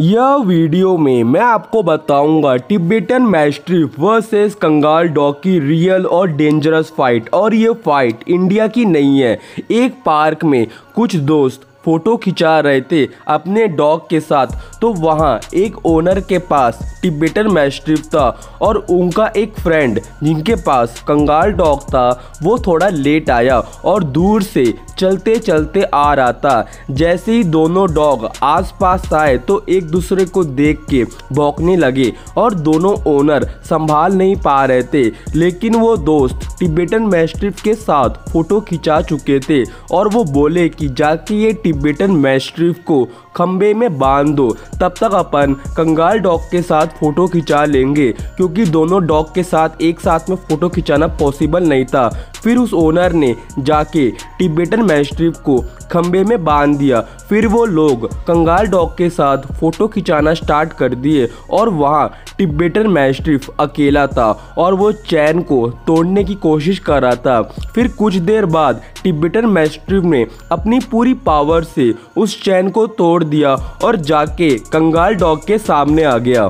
यह वीडियो में मैं आपको बताऊँगा Tibetan mastiff versus Kangal dog की रियल और डेंजरस फाइट। और ये फाइट इंडिया की नहीं है, एक पार्क में। कुछ दोस्त फ़ोटो खिंचा रहे थे अपने डॉग के साथ। तो वहाँ एक ओनर के पास टिबेटन मैस्ट्रिप था और उनका एक फ्रेंड जिनके पास कंगाल डॉग था, वो थोड़ा लेट आया और दूर से चलते चलते आ रहा था। जैसे ही दोनों डॉग आसपास आए तो एक दूसरे को देख के भौंकने लगे और दोनों ओनर संभाल नहीं पा रहे थे। लेकिन वो दोस्त टिबेटन मैस्ट्रिप के साथ फ़ोटो खिंचा चुके थे और वो बोले कि, जाके ये टिबेटन मैस्ट्रीफ को खम्बे में बाँध दो। तब तक अपन कंगाल डॉग के साथ फ़ोटो खिंचा लेंगे, क्योंकि दोनों डॉग के साथ एक साथ में फ़ोटो खिंचाना पॉसिबल नहीं था। फिर उस ओनर ने जाके टिबेटन मैस्ट्रिफ को खम्बे में बाँध दिया। फिर वो लोग कंगाल डॉग के साथ फ़ोटो खिंचाना स्टार्ट कर दिए और वहाँ टिबेटन मैस्ट्रिफ अकेला था और वो चैन को तोड़ने की कोशिश कर रहा था। फिर कुछ देर बाद टिबेटन मैस्ट्रिफ ने अपनी पूरी पावर से उस चैन को तोड़ दिया और जाके कंगाल डॉग के सामने आ गया।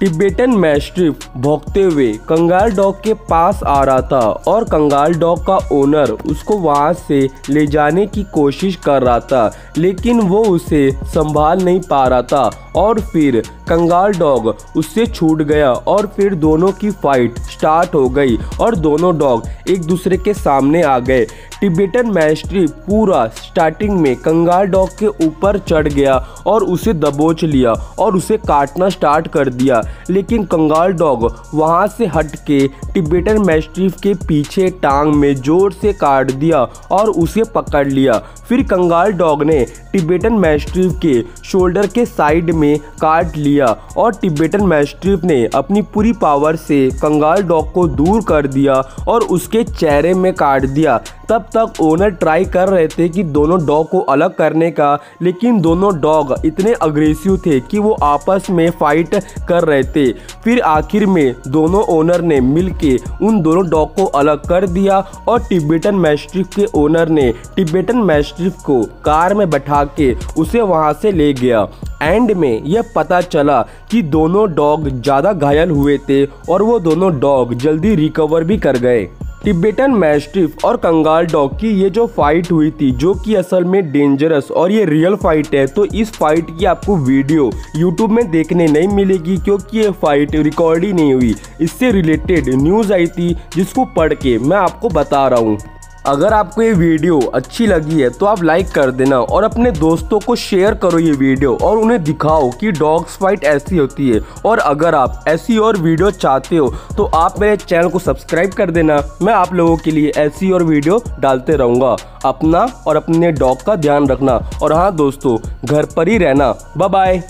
टिबेटन मैस्ट्रिफ भोगते हुए कंगाल डॉग के पास आ रहा था और कंगाल डॉग का ओनर उसको वहाँ से ले जाने की कोशिश कर रहा था, लेकिन वो उसे संभाल नहीं पा रहा था और फिर कंगाल डॉग उससे छूट गया और फिर दोनों की फाइट स्टार्ट हो गई और दोनों डॉग एक दूसरे के सामने आ गए। टिबेटन मैस्ट्री पूरा स्टार्टिंग में कंगाल डॉग के ऊपर चढ़ गया और उसे दबोच लिया और उसे काटना स्टार्ट कर दिया। लेकिन कंगाल डॉग वहाँ से हट के टिबेटन मैस्ट्रीफ के पीछे टांग में ज़ोर से काट दिया और उसे पकड़ लिया। फिर कंगाल डॉग ने टिबेटन मैस्ट्रीफ के शोल्डर के साइड में काट लिया और टिबेटन मैस्ट्रीफ ने अपनी पूरी पावर से कंगाल डॉग को दूर कर दिया और उसके चेहरे में काट दिया। तब तक ओनर ट्राई कर रहे थे कि दोनों डॉग को अलग करने का, लेकिन दोनों डॉग इतने अग्रेसिव थे कि वो आपस में फाइट कर रहे थे। फिर आखिर में दोनों ओनर ने मिलके उन दोनों डॉग को अलग कर दिया और टिबेटन मैस्ट्रिफ के ओनर ने टिबेटन मैस्ट्रिफ को कार में बैठा के उसे वहाँ से ले गया। एंड में यह पता चला कि दोनों डॉग ज़्यादा घायल हुए थे और वो दोनों डॉग जल्दी रिकवर भी कर गए। टिबेटन मैस्टिफ और कंगाल डॉग की ये जो फाइट हुई थी, जो कि असल में डेंजरस और ये रियल फाइट है तो इस फाइट की आपको वीडियो यूट्यूब में देखने नहीं मिलेगी क्योंकि ये फाइट रिकॉर्ड ही नहीं हुई। इससे रिलेटेड न्यूज़ आई थी, जिसको पढ़ के मैं आपको बता रहा हूँ। अगर आपको ये वीडियो अच्छी लगी है तो आप लाइक कर देना और अपने दोस्तों को शेयर करो ये वीडियो और उन्हें दिखाओ कि डॉग्स फाइट ऐसी होती है। और अगर आप ऐसी और वीडियो चाहते हो तो आप मेरे चैनल को सब्सक्राइब कर देना। मैं आप लोगों के लिए ऐसी और वीडियो डालते रहूँगा। अपना और अपने डॉग का ध्यान रखना। और हाँ दोस्तों, घर पर ही रहना। बाय